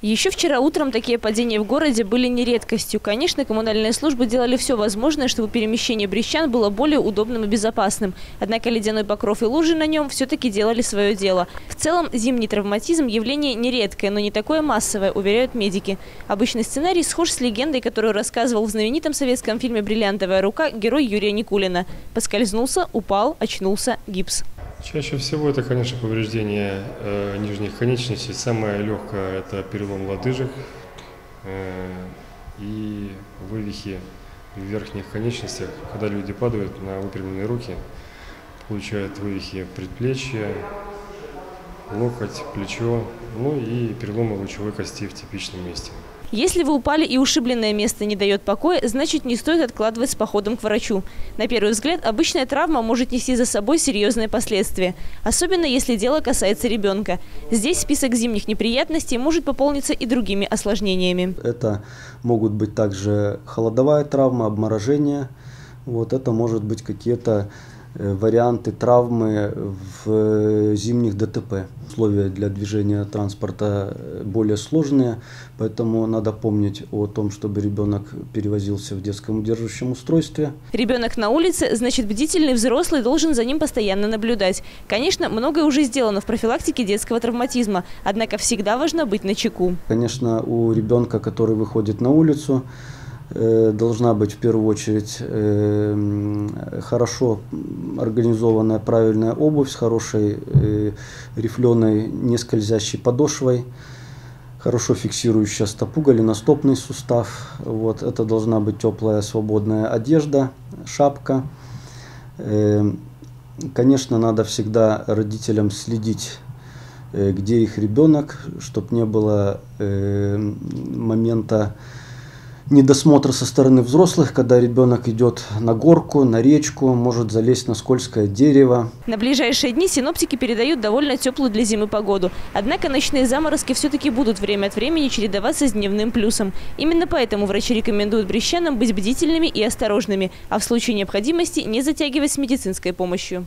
Еще вчера утром такие падения в городе были не редкостью. Конечно, коммунальные службы делали все возможное, чтобы перемещение брещан было более удобным и безопасным. Однако ледяной покров и лужи на нем все-таки делали свое дело. В целом, зимний травматизм – явление нередкое, но не такое массовое, уверяют медики. Обычный сценарий схож с легендой, которую рассказывал в знаменитом советском фильме «Бриллиантовая рука» герой Юрия Никулина. Поскользнулся, упал, очнулся, гипс. Чаще всего это, конечно, повреждение э, нижних конечностей. Самое легкое – это перелом лодыжек э, и вывихи в верхних конечностях. Когда люди падают на выпрямленные руки, получают вывихи предплечья, локоть, плечо, ну и переломы лучевой кости в типичном месте. Если вы упали и ушибленное место не дает покоя, значит не стоит откладывать с походом к врачу. На первый взгляд, обычная травма может нести за собой серьезные последствия. Особенно если дело касается ребенка. Здесь список зимних неприятностей может пополниться и другими осложнениями. Это могут быть также холодовая травма, обморожение. Вот это может быть какие-то варианты травмы в э, зимних ДТП. Условия для движения транспорта э, более сложные, поэтому надо помнить о том, чтобы ребенок перевозился в детском удерживающем устройстве. Ребенок на улице, значит бдительный взрослый должен за ним постоянно наблюдать. Конечно, многое уже сделано в профилактике детского травматизма, однако всегда важно быть на чеку. Конечно, у ребенка, который выходит на улицу, Э, должна быть в первую очередь э, хорошо организованная правильная обувь с хорошей э, рифленой нескользящей подошвой, хорошо фиксирующая стопу, голеностопный сустав. Вот, это должна быть теплая свободная одежда, шапка. Конечно, надо всегда родителям следить где их ребенок, чтобы не было момента недосмотр со стороны взрослых, когда ребенок идет на горку, на речку, может залезть на скользкое дерево. На ближайшие дни синоптики передают довольно теплую для зимы погоду. Однако ночные заморозки все-таки будут время от времени чередоваться с дневным плюсом. Именно поэтому врачи рекомендуют брещанам быть бдительными и осторожными, а в случае необходимости не затягивать с медицинской помощью.